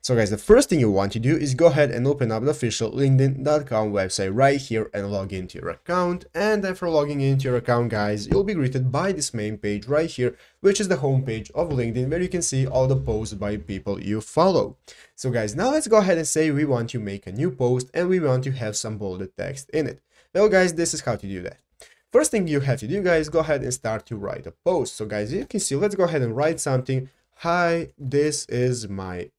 So guys, the first thing you want to do is go ahead and open up the official linkedin.com website right here and log into your account. And after logging into your account, guys, you'll be greeted by this main page right here, which is the homepage of LinkedIn, where you can see all the posts by people you follow. So guys, now let's go ahead and say we want to make a new post and we want to have some bolded text in it. Well, guys, this is how to do that. First thing you have to do, guys, go ahead and start to write a post. So guys, you can see, let's go ahead and write something. Hi, this is my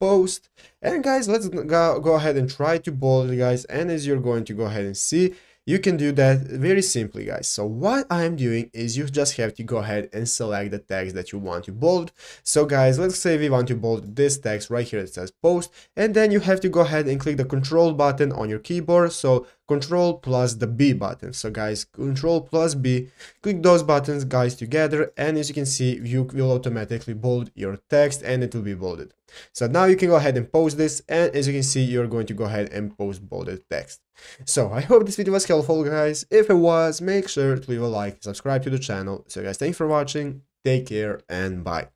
post. And guys let's go, go ahead and try to bold it guys. And as you're going to go ahead and see you can do that very simply guys. So what i'm doing is you just have to go ahead and select the text that you want to bold. So guys let's say we want to bold this text right here that says post. And then you have to go ahead and click the control button on your keyboard. So control plus the b button. So guys control plus b click those buttons guys together and as you can see you will automatically bold your text and it will be bolded. So now you can go ahead and post this and as you can see you're going to go ahead and post bolded text. So i hope this video was helpful guys. If it was make sure to leave a like subscribe to the channel. So guys thanks for watching. Take care and bye